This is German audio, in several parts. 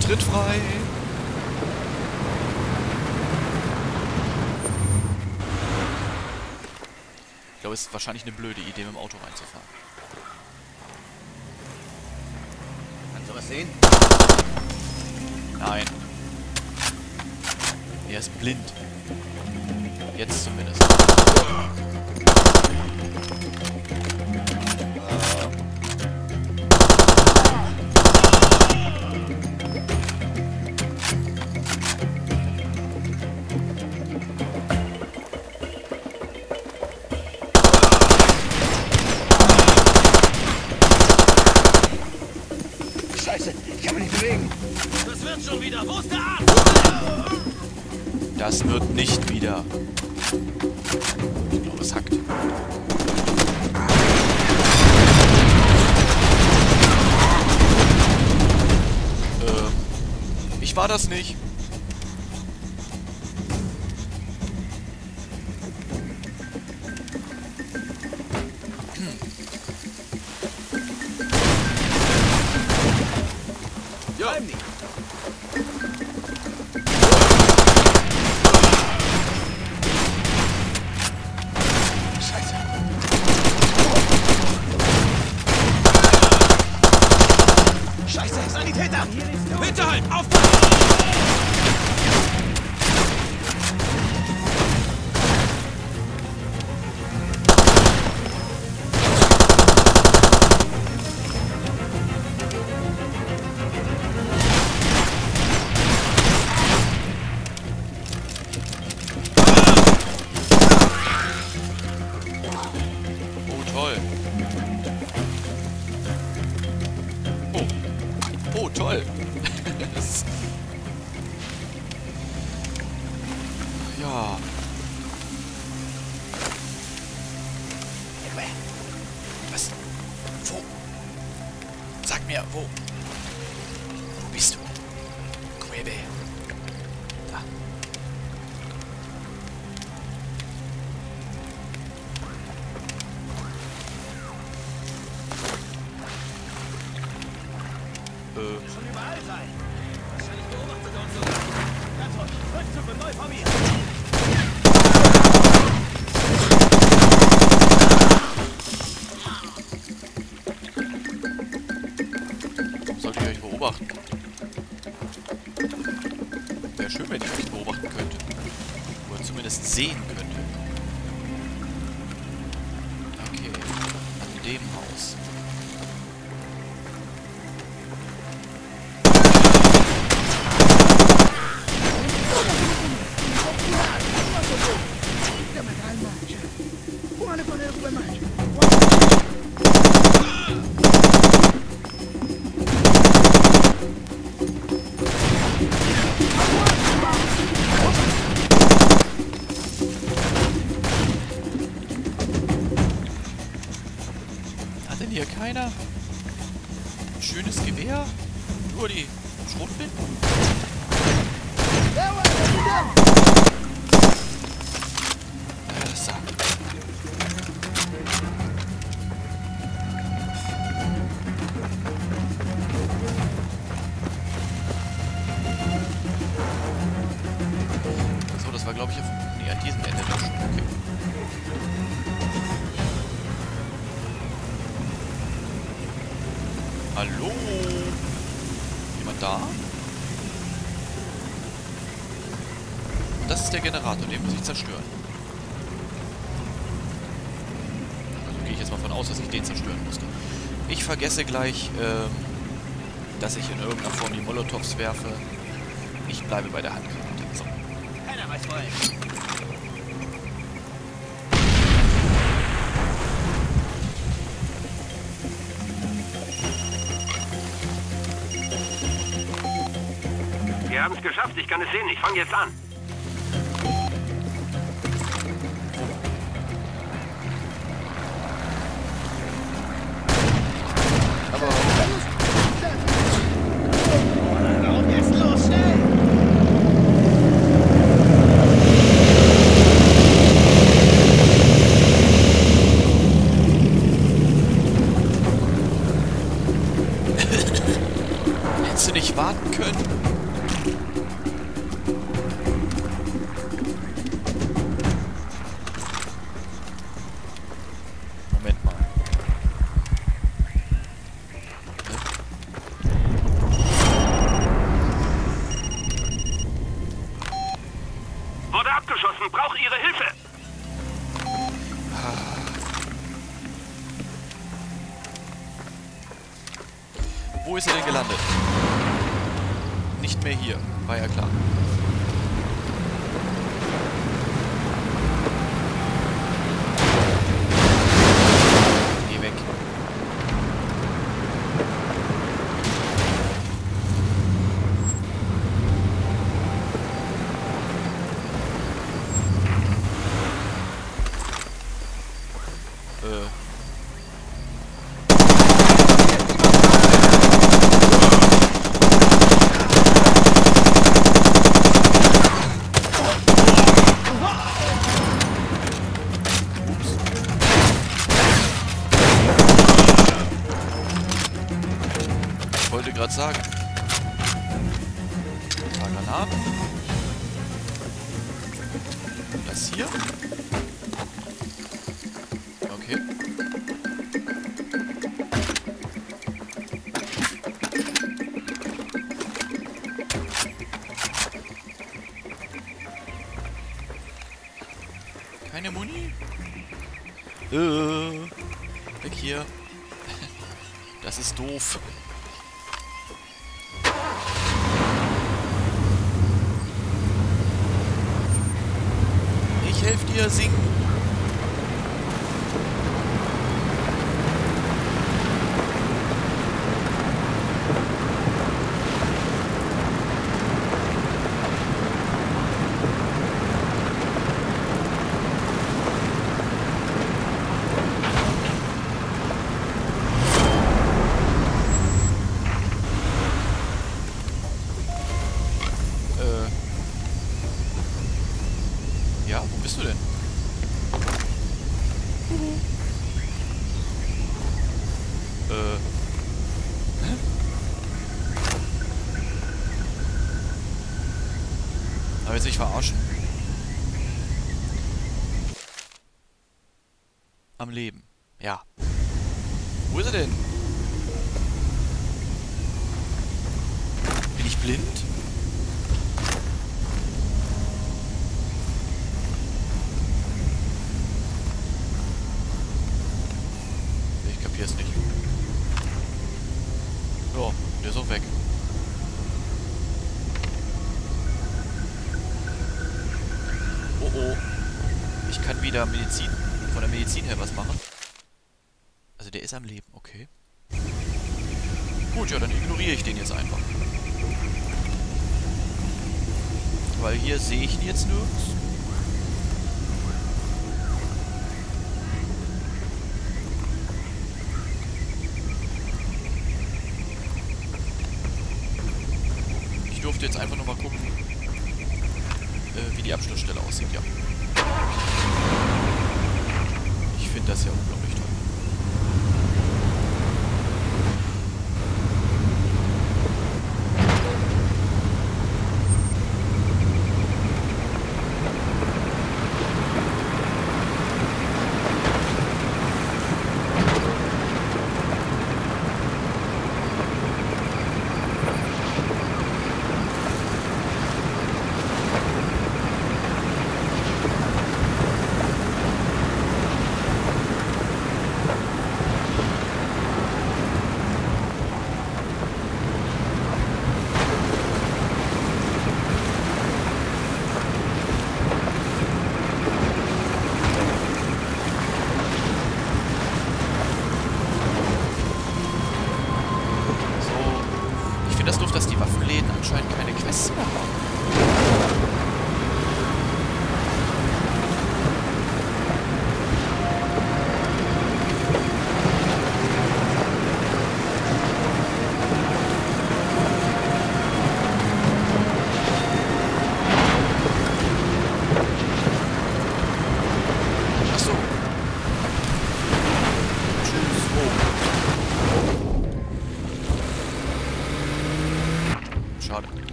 Tritt frei. Ich glaube, es ist wahrscheinlich eine blöde Idee, mit dem Auto reinzufahren. Kannst du was sehen? Nein. Er ist blind. Jetzt zumindest. Schon wieder. Wo ist der Arzt? Das wird nicht wieder. Ich glaube, es hackt. Ähm, ich war das nicht. Oh. Dem Haus. Hallo? Jemand da? Das ist der Generator, den muss ich zerstören. Also gehe ich jetzt mal von aus, dass ich den zerstören musste. Ich vergesse gleich, ähm, dass ich in irgendeiner Form die Molotovs werfe. Ich bleibe bei der Handgranate. So. Keiner weiß wohin. Haben es geschafft, ich kann es sehen. Ich fange jetzt an. Ich helfe dir singen. Äh. Ja, wo bist du denn? Äh. Hä? Aber jetzt nicht verarschen. Am Leben. Ja. Wo ist er denn? Bin ich blind? Ich kapier's nicht. Ja, der ist auch weg. Oh oh. Ich kann wieder Medizin, von der Medizin her was machen. Also der ist am Leben, okay. Gut, ja, dann ignoriere ich den jetzt einfach. Weil hier sehe ich ihn jetzt nirgends. Ich durfte jetzt einfach nur mal gucken, äh, wie die Abschlussstelle aussieht, ja. Ich finde das ja unglaublich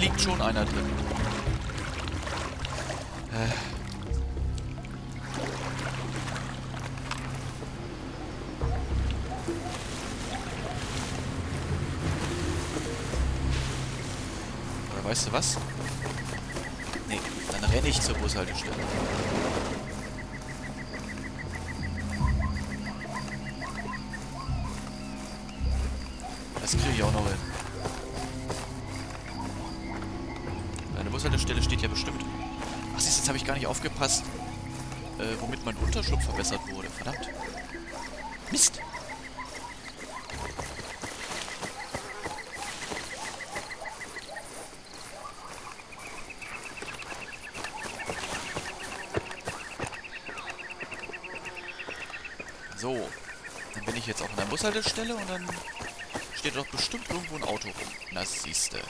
liegt, schon einer drin. Äh. Oder weißt du was? Nee, dann renne ich zur Bushaltestelle. Jetzt habe ich gar nicht aufgepasst, äh, womit mein Unterschlupf verbessert wurde. Verdammt. Mist. So. Dann bin ich jetzt auch an der Bushaltestelle und dann steht doch bestimmt irgendwo ein Auto rum. Na, siehste.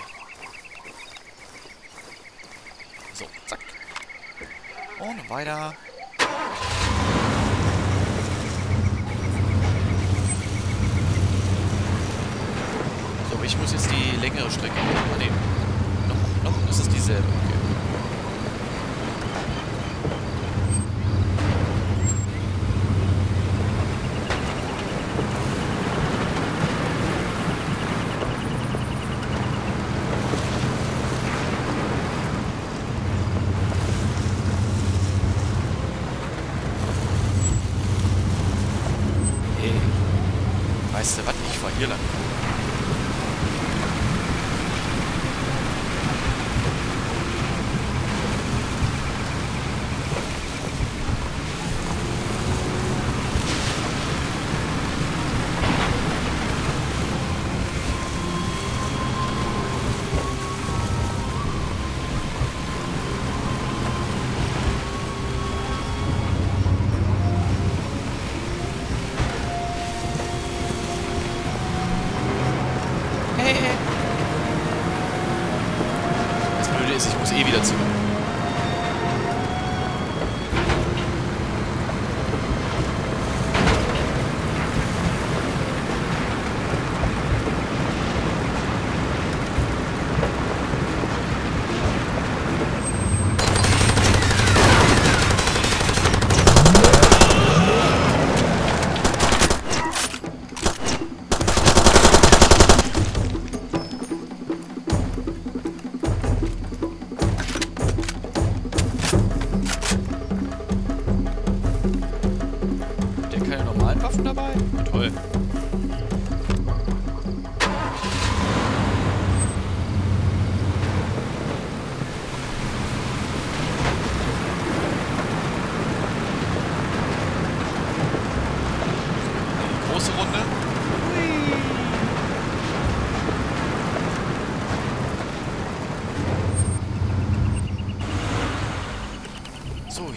So, zack. Und weiter. So, ich muss jetzt die längere Strecke gehen. Ah. Noch, noch ist es dieselbe.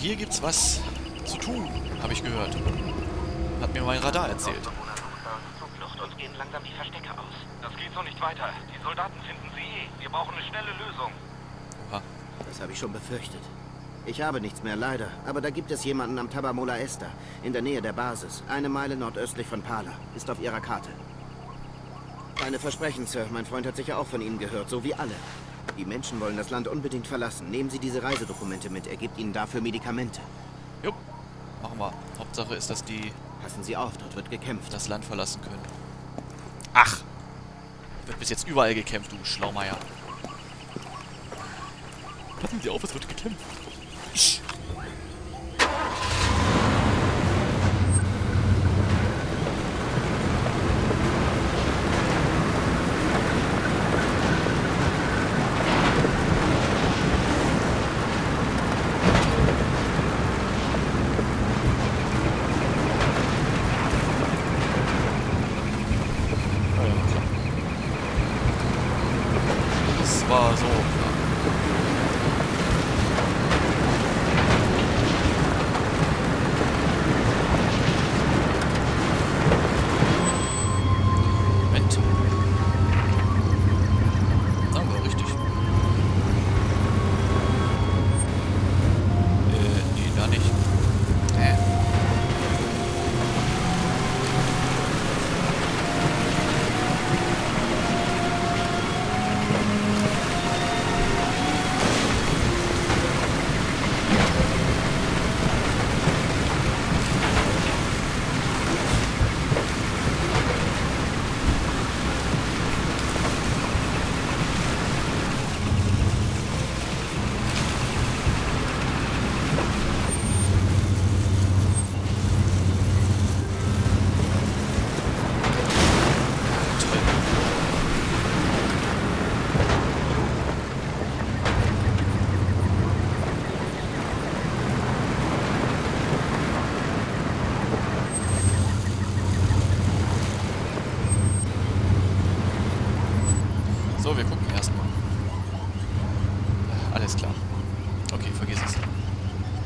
Hier gibt's was zu tun, habe ich gehört. Hat mir mein Radar erzählt. Zuflucht. Uns gehen langsam die Verstecke aus. Das geht so nicht weiter. Die Soldaten finden sie eh. Wir brauchen eine schnelle Lösung. Oha. Das habe ich schon befürchtet. Ich habe nichts mehr, leider. Aber da gibt es jemanden am Tabamola Esta, in der Nähe der Basis, eine Meile nordöstlich von Pala. Ist auf Ihrer Karte. Meine Versprechen, Sir. Mein Freund hat sicher auch von Ihnen gehört, so wie alle. Die Menschen wollen das Land unbedingt verlassen. Nehmen Sie diese Reisedokumente mit. Er gibt Ihnen dafür Medikamente. Jupp. Machen wir. Hauptsache ist, dass die Passen Sie auf, dort wird gekämpft. das Land verlassen können. Ach! Wird bis jetzt überall gekämpft, du Schlaumeier. Passen Sie auf, es wird gekämpft. Das war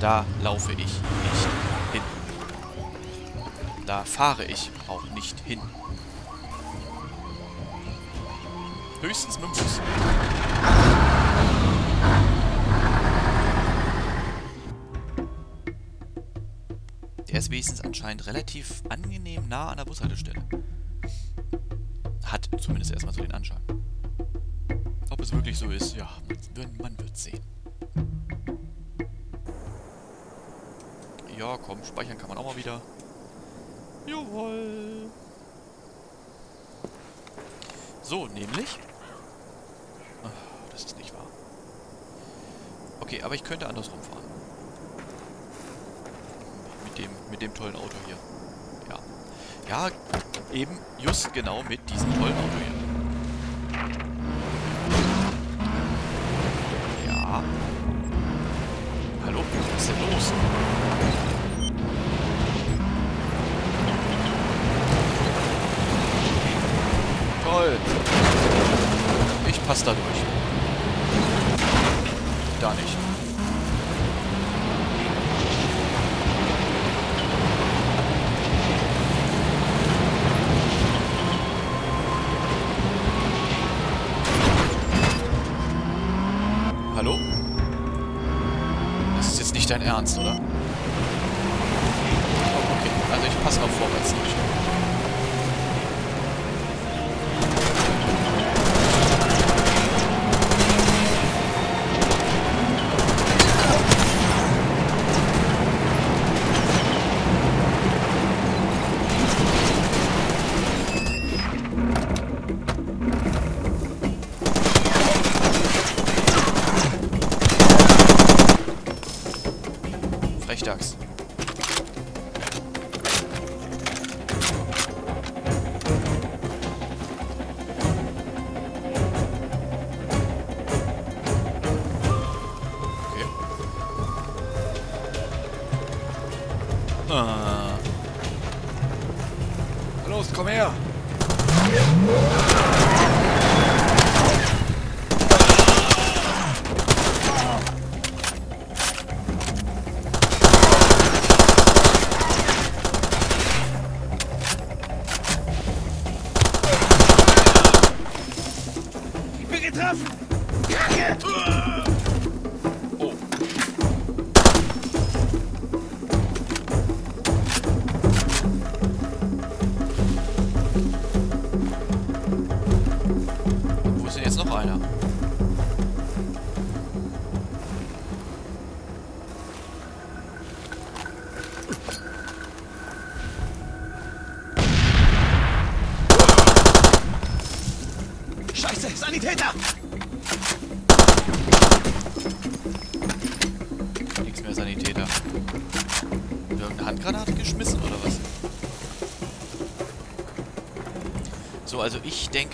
Da laufe ich nicht hin. Da fahre ich auch nicht hin. Höchstens mit dem Bus. Der ist wenigstens anscheinend relativ angenehm nah an der Bushaltestelle. Jawohl. So, nämlich. Ach, das ist nicht wahr. Okay, aber ich könnte andersrum fahren. Mit dem, mit dem tollen Auto hier. Ja. Ja, eben just genau mit diesem tollen Auto hier. Nicht dein Ernst, oder? Okay, also ich passe noch vorwärts durch.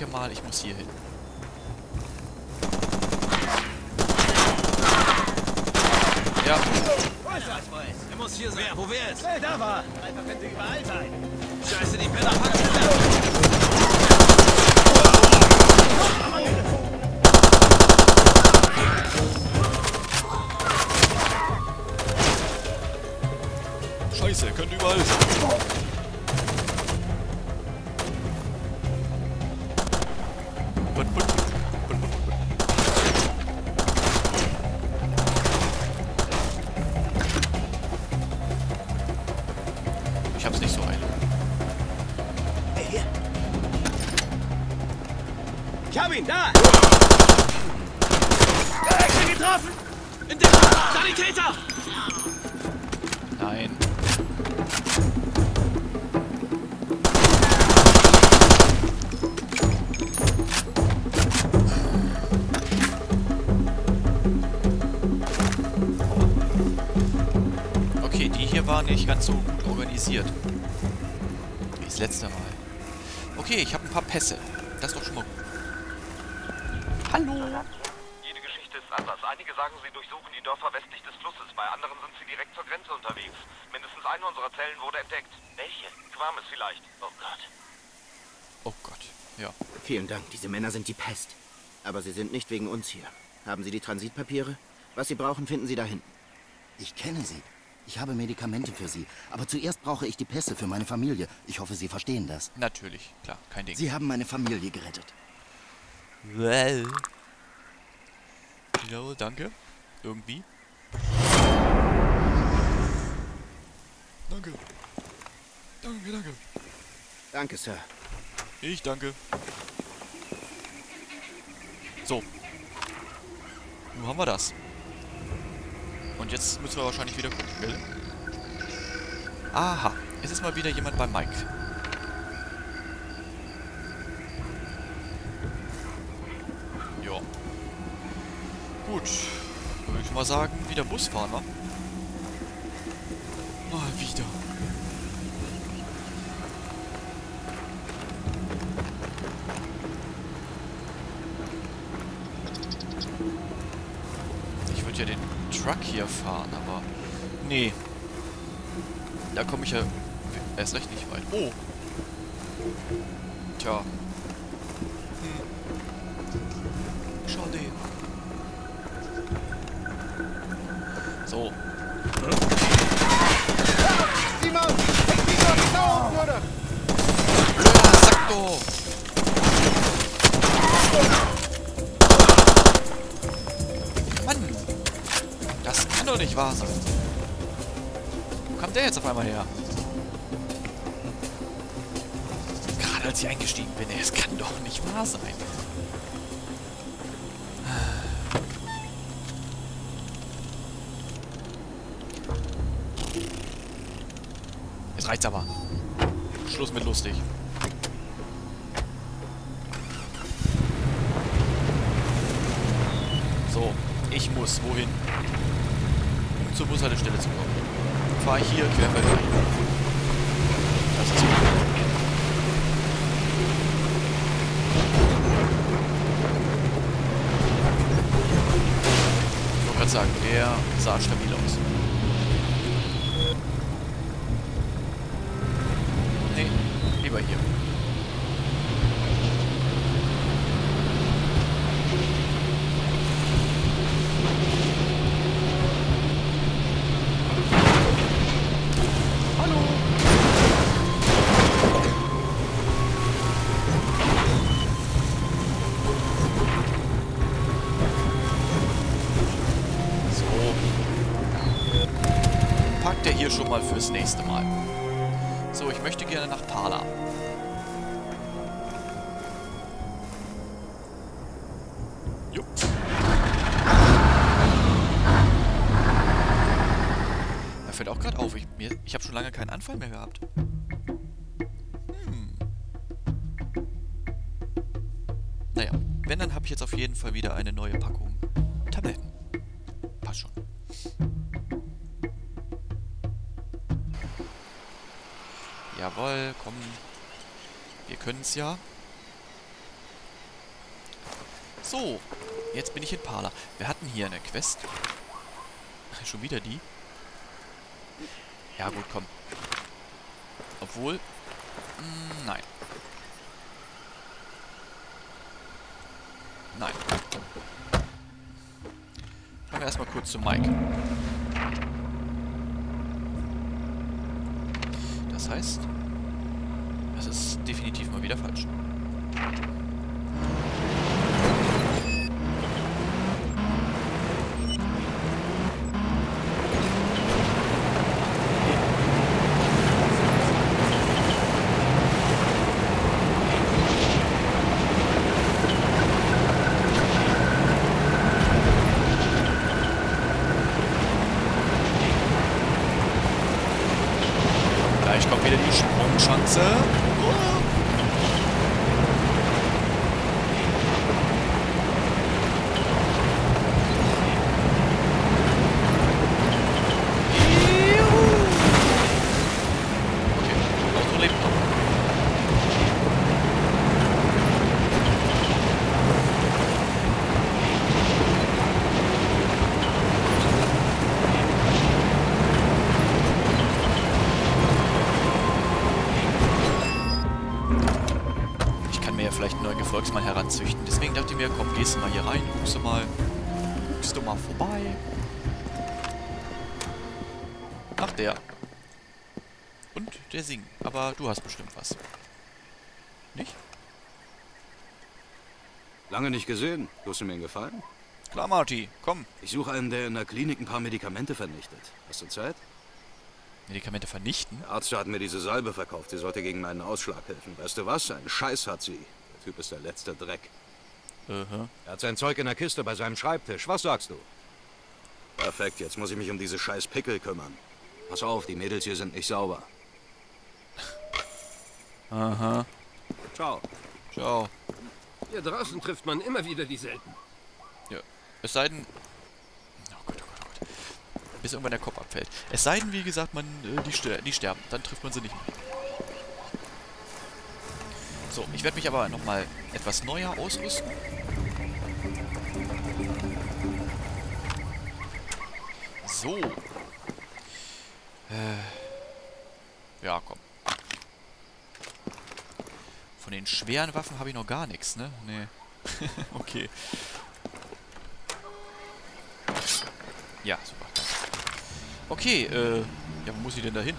Denke mal, ich muss hier hin. Ja, Er muss hier sein. Wer? Wo wer ist? Wer da war? Einfach könnte überall sein. Scheiße, die Penner packen scheiße, könnte überall sein. Nicht ganz so gut organisiert. Wie das letzte Mal. Okay, ich habe ein paar Pässe. Das ist doch schon mal gut. Hallo. Jede Geschichte ist anders. Einige sagen, sie durchsuchen die Dörfer westlich des Flusses. Bei anderen sind sie direkt zur Grenze unterwegs. Mindestens eine unserer Zellen wurde entdeckt. Welche? Quames vielleicht. Oh Gott. Oh Gott. Ja. Vielen Dank, diese Männer sind die Pest. Aber Sie sind nicht wegen uns hier. Haben Sie die Transitpapiere? Was Sie brauchen, finden Sie da hinten. Ich kenne Sie. Ich habe Medikamente für Sie. Aber zuerst brauche ich die Pässe für meine Familie. Ich hoffe, Sie verstehen das. Natürlich, klar, kein Ding. Sie haben meine Familie gerettet. Well. Jawohl, danke. Irgendwie. Danke. Danke, danke. Danke, Sir. Ich danke. So. Nun haben wir das. Und jetzt müssen wir wahrscheinlich wieder gucken, gell? Aha. Es ist mal wieder jemand bei Mike. Ja. Gut. Würde ich mal sagen, wieder Bus fahren, wa? Mal wieder. Hier fahren, aber... Nee. Da komme ich ja erst recht nicht weit. Oh. Tja. Nicht wahr sein. Wo kam der jetzt auf einmal her? Gerade als ich eingestiegen bin, es kann doch nicht wahr sein. Jetzt reicht's aber. Schluss mit lustig. So, ich muss wohin? Um zur Bushaltestelle zu kommen. Fahre ich hier querfeld ein. Das ist gut. Ich wollte gerade sagen, der sah stabil aus. Nee, lieber hier. Packt er hier schon mal fürs nächste Mal. So, ich möchte gerne nach Pala. Jupp. Da fällt auch gerade auf, ich, ich habe schon lange keinen Anfall mehr gehabt. Hm. Naja, wenn, dann habe ich jetzt auf jeden Fall wieder eine neue Packung Jawohl, komm. Wir können's ja. So, jetzt bin ich in Parla. Wir hatten hier eine Quest. Schon wieder die? Ja gut, komm. Obwohl... Mh, nein. Nein. Fahren wir erstmal kurz zu Mike. Das heißt, es ist definitiv mal wieder falsch. Gleich kommt wieder die Sprungschanze. Oh. Der singt. Aber du hast bestimmt was. Nicht? Lange nicht gesehen. Tust du mir einen Gefallen? Klar, Marty. Komm. Ich suche einen, der in der Klinik ein paar Medikamente vernichtet. Hast du Zeit? Medikamente vernichten? Der Arzt hat mir diese Salbe verkauft. Sie sollte gegen meinen Ausschlag helfen. Weißt du was? Ein Scheiß hat sie. Der Typ ist der letzte Dreck. Aha. Er hat sein Zeug in der Kiste bei seinem Schreibtisch. Was sagst du? Perfekt, jetzt muss ich mich um diese scheiß Pickel kümmern. Pass auf, die Mädels hier sind nicht sauber. Aha. Ciao. Ciao. Hier draußen trifft man immer wieder dieselben. Ja. Es sei denn... Oh Gott, oh Gott, oh Gott. Bis irgendwann der Kopf abfällt. Es sei denn, wie gesagt, man äh, die, ster die sterben. Dann trifft man sie nicht mehr. So, ich werde mich aber nochmal etwas neuer ausrüsten. So. Äh. Ja, komm. Von den schweren Waffen habe ich noch gar nichts, ne? Nee. okay. Ja, super. Okay, äh, ja, wo muss ich denn da hin?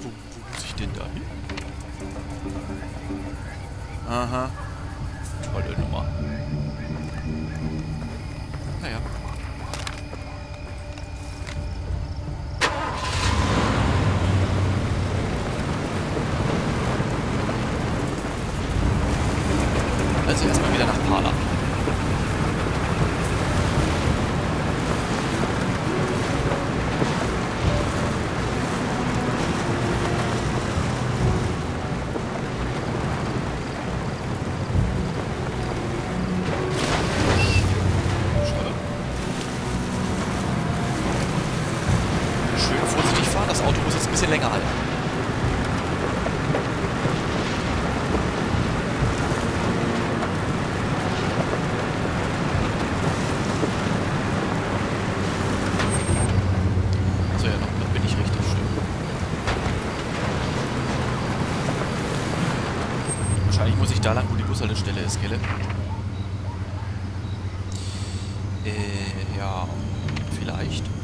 Wo, wo muss ich denn da hin? Aha. Tolle Nummer. Naja. Also erstmal wieder nach Pala. Schade. Schön vorsichtig fahren, das Auto muss jetzt ein bisschen länger halten. So, ja, noch, noch bin ich richtig schön. Wahrscheinlich muss ich da lang, wo die Bushaltestelle ist, gell? Äh, ja, vielleicht.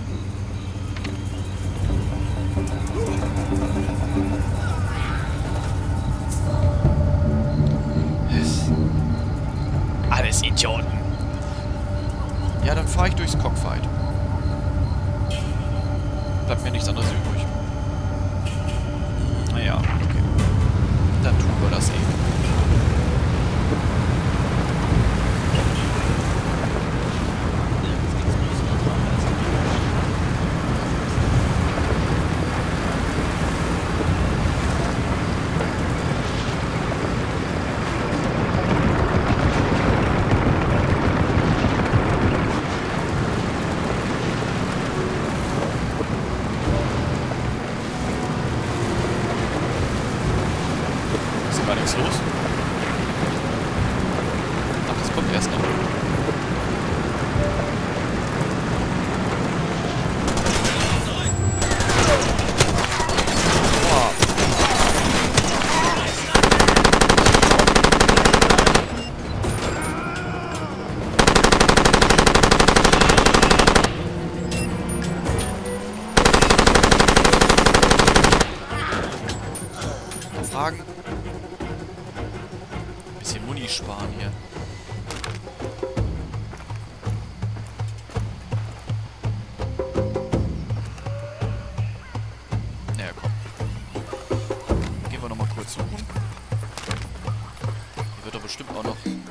Wird doch bestimmt auch noch ein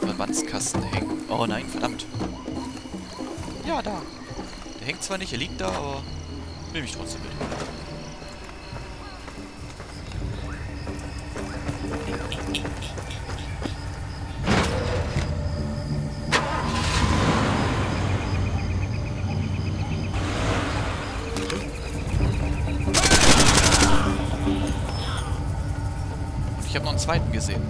Verbandskasten hängen. Oh nein, verdammt. Ja, da. Der hängt zwar nicht, er liegt da, aber nehme ich trotzdem mit. Und ich habe noch einen zweiten gesehen.